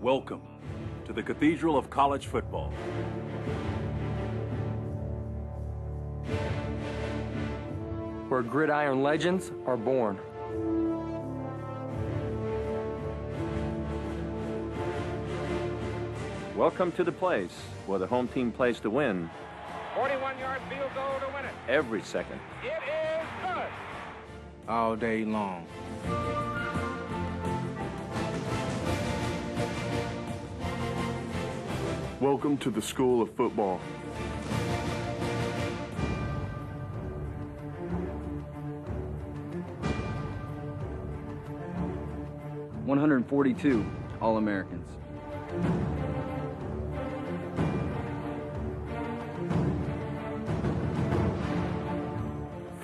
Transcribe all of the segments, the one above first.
Welcome to the Cathedral of College Football. Where gridiron legends are born. Welcome to the place where the home team plays to win 41-yard field goal to win it. Every second. It is good. All day long. Welcome to the School of Football. One hundred and forty-two All Americans.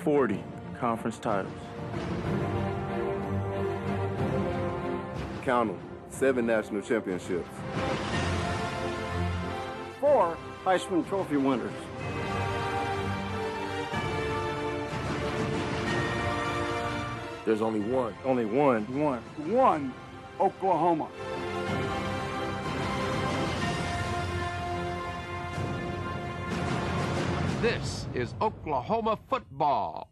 40 conference titles. Count them, seven national championships. Four Heisman Trophy winners. There's only one. Only one. One. One Oklahoma. This is Oklahoma football.